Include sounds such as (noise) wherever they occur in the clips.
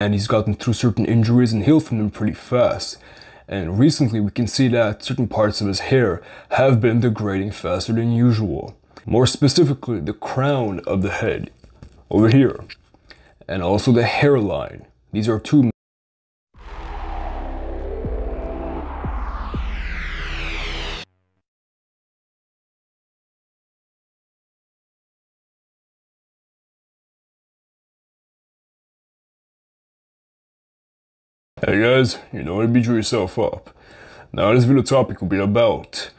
and he's gotten through certain injuries and healed from them pretty fast. And recently we can see that certain parts of his hair have been degrading faster than usual. More specifically, the crown of the head, over here, and also the hairline. These are two Hey guys, you know to beat yourself up. Now this video topic will be about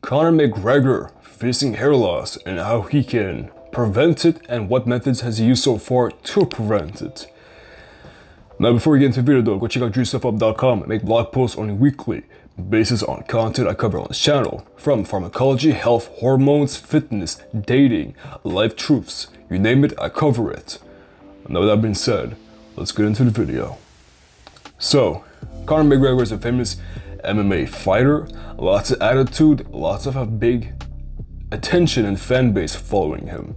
Conor McGregor facing hair loss and how he can prevent it and what methods has he used so far to prevent it. Now before we get into the video though, go check out drewsurselfup.com and make blog posts on a weekly basis on content I cover on this channel. From pharmacology, health, hormones, fitness, dating, life truths, you name it, I cover it. Now with that being said, let's get into the video. So, Conor McGregor is a famous MMA fighter, lots of attitude, lots of a big attention and fan base following him.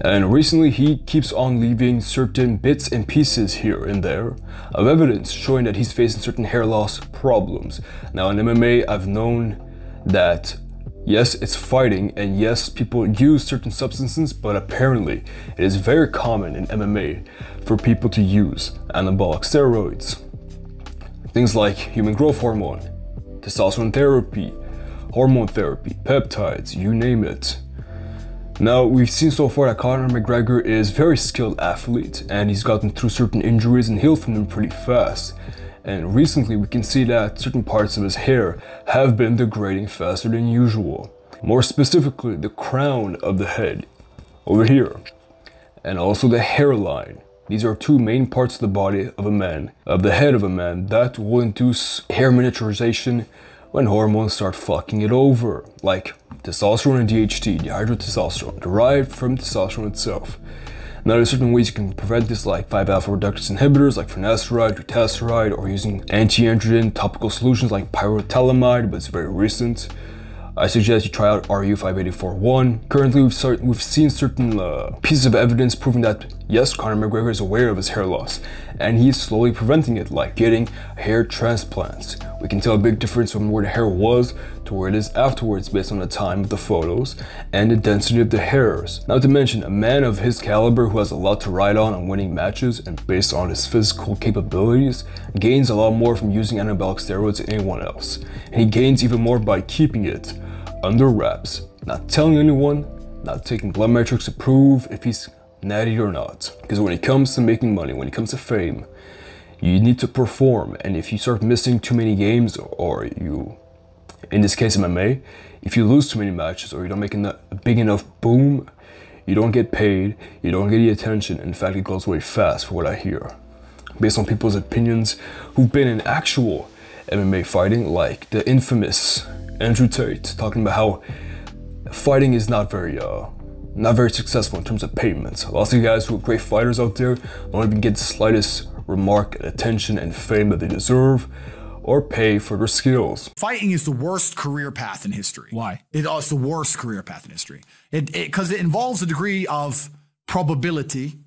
And recently he keeps on leaving certain bits and pieces here and there of evidence showing that he's facing certain hair loss problems. Now in MMA I've known that yes it's fighting and yes people use certain substances but apparently it is very common in MMA for people to use anabolic steroids. Things like human growth hormone, testosterone therapy, hormone therapy, peptides, you name it. Now, we've seen so far that Conor McGregor is a very skilled athlete and he's gotten through certain injuries and healed from them pretty fast. And recently we can see that certain parts of his hair have been degrading faster than usual. More specifically, the crown of the head, over here, and also the hairline. These are two main parts of the body of a man, of the head of a man, that will induce hair miniaturization when hormones start fucking it over, like testosterone and DHT, dihydrotestosterone, derived from testosterone itself. Now there's certain ways you can prevent this like 5-alpha reductase inhibitors like finasteride, dutasteride, or using anti-androgen topical solutions like pyrilutamide, but it's very recent. I suggest you try out RU58841. Currently, we've, start, we've seen certain uh, pieces of evidence proving that yes, Conor McGregor is aware of his hair loss, and he's slowly preventing it, like getting hair transplants. We can tell a big difference from where the hair was to where it is afterwards based on the time of the photos and the density of the hairs. Not to mention, a man of his caliber who has a lot to ride on on winning matches and based on his physical capabilities, gains a lot more from using anabolic steroids than anyone else. And he gains even more by keeping it under wraps, not telling anyone, not taking blood metrics to prove if he's natty or not. Because when it comes to making money, when it comes to fame, you need to perform. And if you start missing too many games, or you, in this case MMA, if you lose too many matches or you don't make a big enough boom, you don't get paid, you don't get the attention. In fact, it goes way fast for what I hear. Based on people's opinions who've been in actual MMA fighting, like the infamous Andrew Tate talking about how fighting is not very uh not very successful in terms of payments. Lots of guys who are great fighters out there don't even get the slightest remark, and attention, and fame that they deserve or pay for their skills. Fighting is the worst career path in history. Why? It, oh, it's the worst career path in history. It because it, it involves a degree of probability,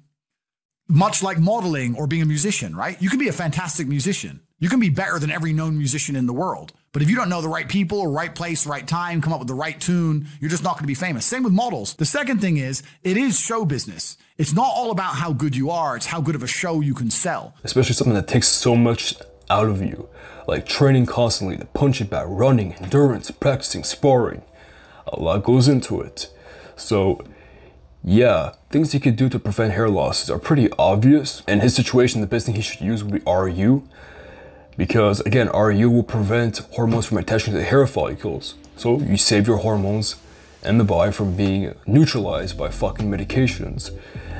much like modeling or being a musician. Right? You can be a fantastic musician. You can be better than every known musician in the world. But if you don't know the right people, right place, right time, come up with the right tune, you're just not going to be famous. Same with models. The second thing is, it is show business. It's not all about how good you are, it's how good of a show you can sell. Especially something that takes so much out of you, like training constantly, the punch it back, running, endurance, practicing, sparring. A lot goes into it. So, yeah, things he could do to prevent hair losses are pretty obvious. In his situation, the best thing he should use would be RU because again, RU will prevent hormones from attaching to the hair follicles. So you save your hormones and the body from being neutralized by fucking medications.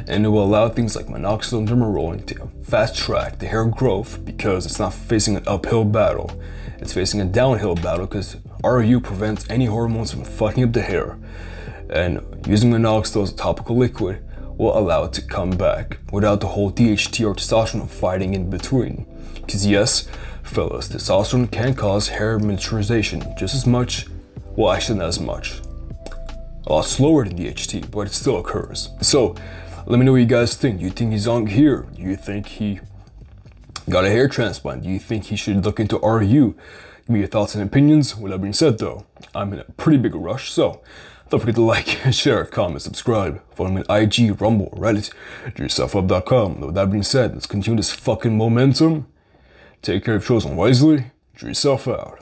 And it will allow things like minoxidil and dermarolling to fast track the hair growth because it's not facing an uphill battle. It's facing a downhill battle because RU prevents any hormones from fucking up the hair. And using minoxidil as a topical liquid will allow it to come back without the whole DHT or testosterone fighting in between. Because yes, fellas, testosterone can cause hair miniaturization just as much, well actually not as much. A lot slower than DHT, but it still occurs. So, let me know what you guys think. Do you think he's on here? Do you think he Got a hair transplant. Do you think he should look into RU? Give me your thoughts and opinions. With that being said, though, I'm in a pretty big rush, so don't forget to like, (laughs) share, comment, subscribe. Follow me on IG, Rumble, Reddit, DrewSelfUp.com. With that being said, let's continue this fucking momentum. Take care of children wisely. Drew yourself out.